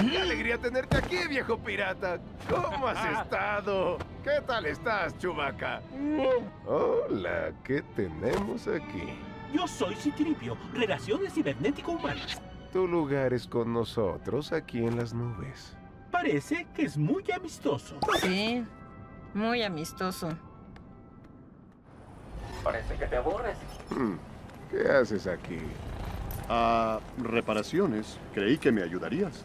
¡Qué alegría tenerte aquí, viejo pirata! ¿Cómo has estado? ¿Qué tal estás, Chubaca? Hola, ¿qué tenemos aquí? Yo soy Citripio, Relaciones Cibernético-Humanas. Tu lugar es con nosotros aquí en las nubes. Parece que es muy amistoso. Sí, muy amistoso. Parece que te aburres. Hmm, ¿Qué haces aquí? Ah, reparaciones. Creí que me ayudarías.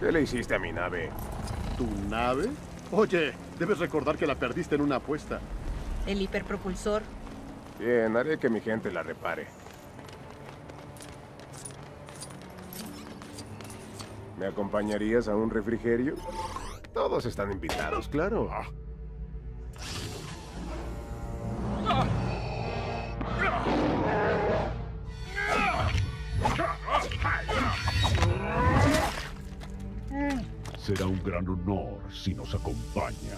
¿Qué le hiciste a mi nave? ¿Tu nave? Oye, debes recordar que la perdiste en una apuesta. El hiperpropulsor. Bien, haré que mi gente la repare. ¿Me acompañarías a un refrigerio? Todos están invitados, claro. Será un gran honor si nos acompañan.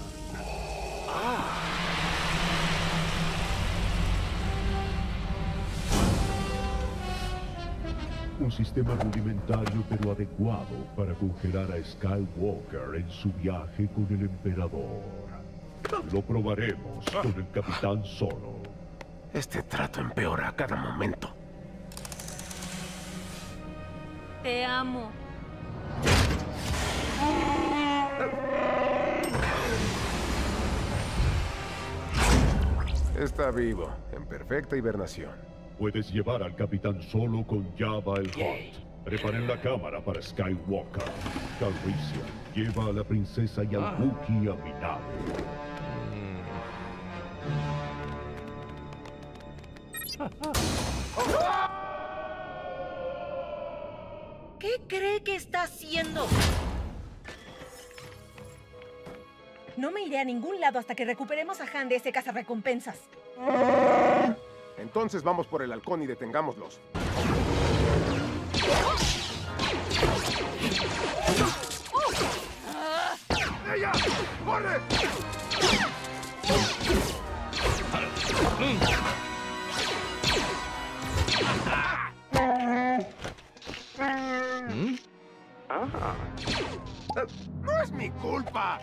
Un sistema rudimentario pero adecuado para congelar a Skywalker en su viaje con el Emperador. Lo probaremos con el Capitán Solo. Este trato empeora a cada momento. Te amo. Está vivo, en perfecta hibernación. Puedes llevar al Capitán Solo con Java el Hutt. Preparen la cámara para Skywalker. Calrissian, lleva a la princesa y al Wookiee a mi nave. ¿Qué cree que está haciendo? No me iré a ningún lado hasta que recuperemos a Han de ese cazarrecompensas. Entonces vamos por el halcón y detengámoslos. ¡Ella! ¡Corre! ¡No es mi culpa.